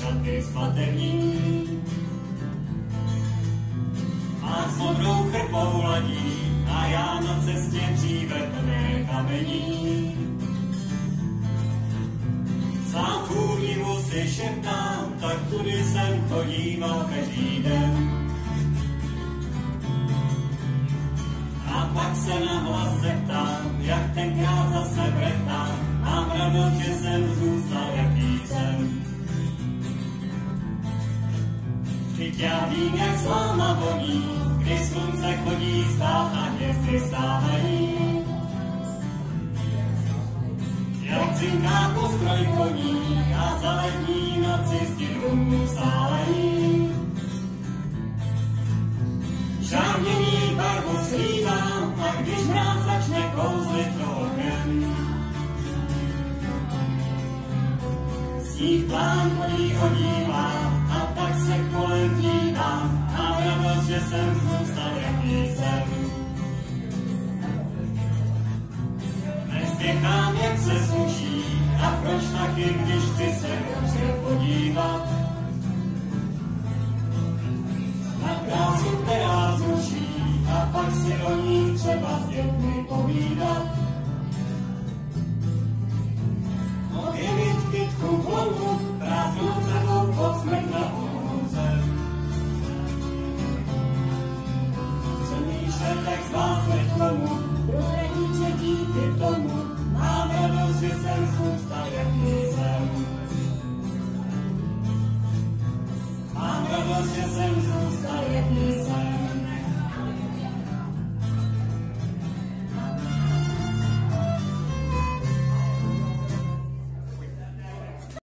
šaty svatební. A s modrou chrpou ladí a já na cestě dříve plné kamení. Sám v údivu si šeptám, tak tudy jsem chodíval každý den. A pak se na hlas zeptám, jak tenkrát zase brechtám, mám radost, že Vždyť já vím, jak sláma voní, když slunce chodí spát a hvězdy stávají. Jak cinká postroj koní a za letní noci stěnu stálejí. Žárnění barvu slívám a když mráz začne kouzlit okem. Sníh plán odívá a tak se kolem dívám, mám radost, že jsem zůstal, jaký jsem. Nespěchám, jak se sluší, a proč taky, když chci se dobře podívat? Na krásu, která zruší, a pak si o ní třeba s dětmi povídat. Dios es el justo